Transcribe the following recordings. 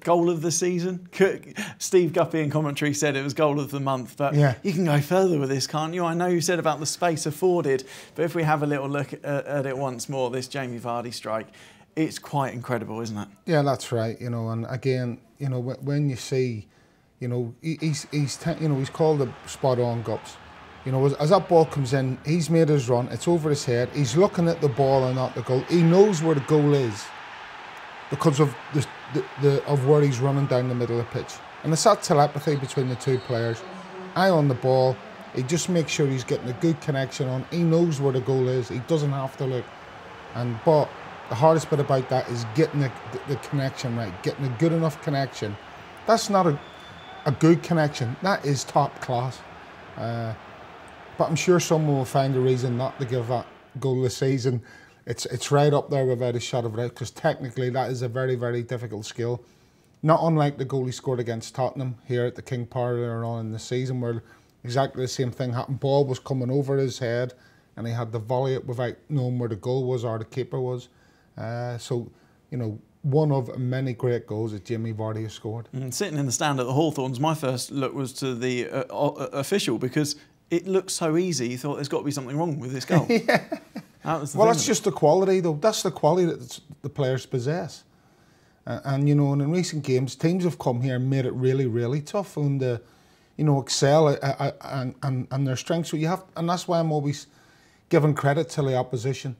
goal of the season. Steve Guppy in commentary said it was goal of the month, but yeah. you can go further with this, can't you? I know you said about the space afforded, but if we have a little look at it once more, this Jamie Vardy strike, it's quite incredible, isn't it? Yeah, that's right. You know, and again, you know, when you see, you know, he's he's you know he's called a spot on gups. You know, as, as, that ball comes in, he's made his run. It's over his head. He's looking at the ball and not the goal. He knows where the goal is because of the, the, the, of where he's running down the middle of the pitch. And it's that telepathy between the two players. Eye on the ball. He just makes sure he's getting a good connection on. He knows where the goal is. He doesn't have to look. And but the hardest bit about that is getting the, the, connection right, getting a good enough connection. That's not a, a good connection. That is top class. Uh, but I'm sure someone will find a reason not to give that goal this season it's it's right up there without a shot of it because technically that is a very very difficult skill. Not unlike the goal he scored against Tottenham here at the King Power earlier on in the season, where exactly the same thing happened. Ball was coming over his head, and he had to volley it without knowing where the goal was or the keeper was. Uh, so, you know, one of many great goals that Jimmy Vardy has scored. And sitting in the stand at the Hawthorns, my first look was to the uh, official because it looked so easy. You thought there's got to be something wrong with this goal. yeah. Well, that's just the quality, though. That's the quality that the players possess. Uh, and you know, and in recent games, teams have come here and made it really, really tough for them to, you know, excel at, at, and, and and their strengths. So you have, and that's why I'm always giving credit to the opposition.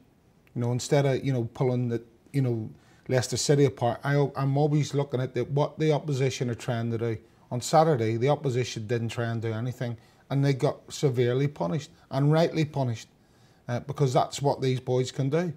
You know, instead of you know pulling the you know Leicester City apart, I, I'm always looking at the, what the opposition are trying to do. On Saturday, the opposition didn't try and do anything, and they got severely punished and rightly punished uh, because that's what these boys can do.